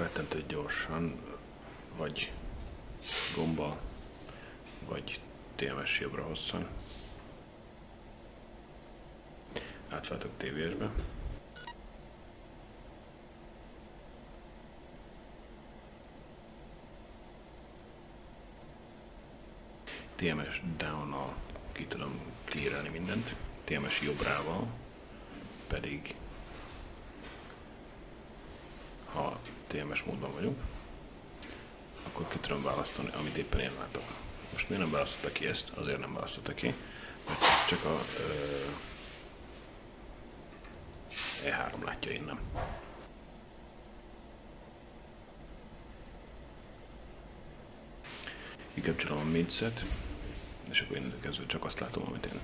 rettentő gyorsan, vagy gomba, vagy TMS jobbra hosszan. Átváltok tévésbe. TMS down ki tudom clearelni mindent, TMS jobbrával pedig TMS módban vagyunk, akkor ki tudom választani, amit éppen én látok. Most miért nem választotta ki ezt? Azért nem választotta ki, mert ez csak a ö, E3 látja innen. Kikapcsolom a midset, és akkor én kezdve csak azt látom, amit én.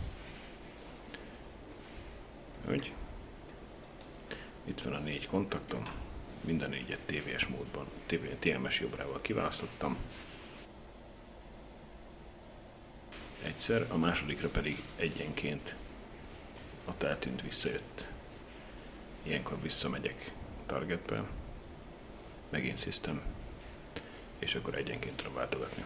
Úgy. Itt van a négy kontaktom, minden négyet TVS módban, TMS jobbrával kiválasztottam. Egyszer, a másodikra pedig egyenként ott eltűnt, visszajött. Ilyenkor visszamegyek targetbe, megint system, és akkor egyenként tudom váltogatni.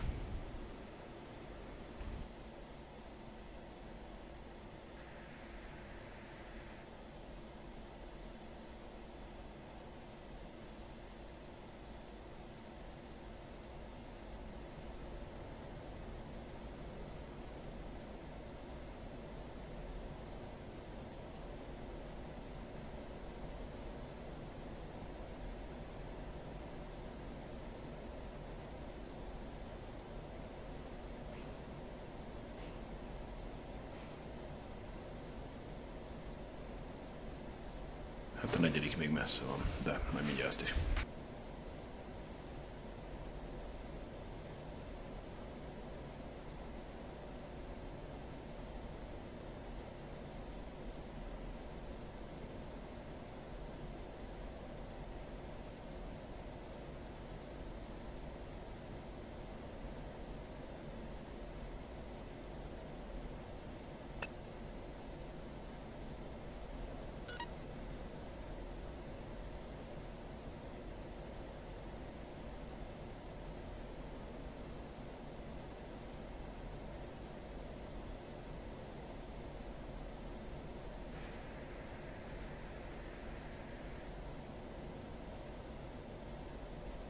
Negyedik még messze van, de majd mindjárt ezt is.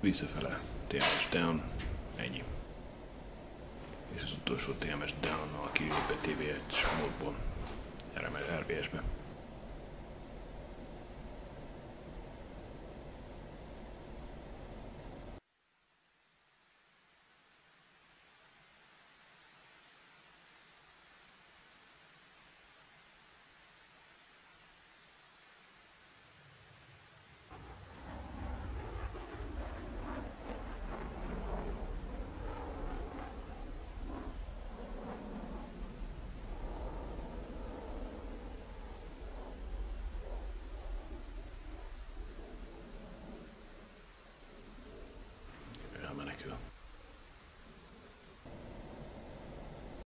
Visszafele, TMS down, ennyi. És az utolsó TMS down-nal kilépett TV1 módból, RBS-be.